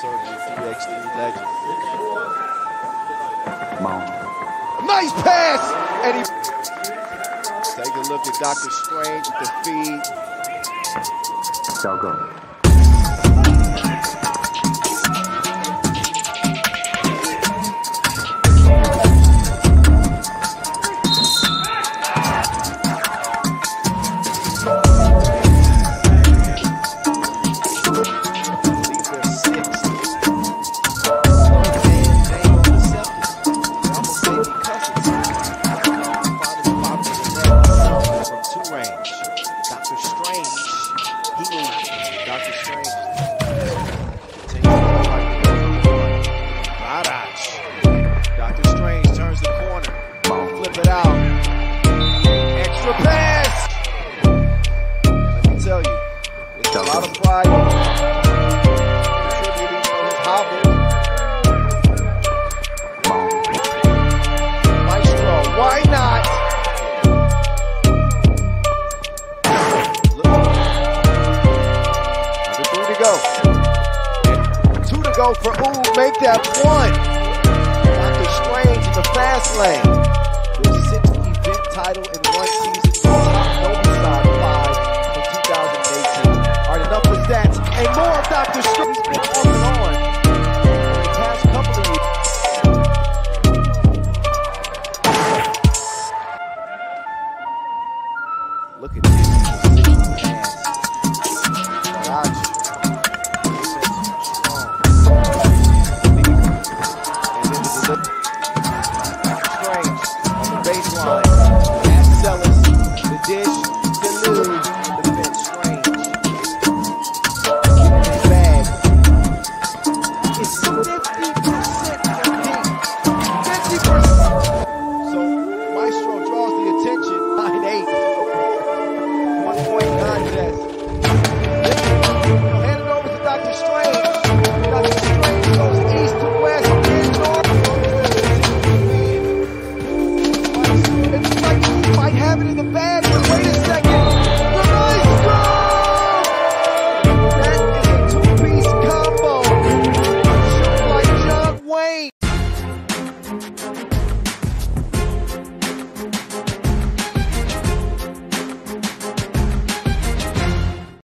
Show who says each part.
Speaker 1: certainly 3x3 legend. Nice pass! And he Take a look at Doctor Strange with the feed. 交个 He. Doctor Strange. The Doctor Strange turns the corner. Flip it out. throw for Ooh, make that one. Doctor Strange in the fast lane. His sixth event title in one season. Novi Sad 5 in 2018. All right, enough with that. And more of Doctor Strange has been off and on the past couple of years. Look at this.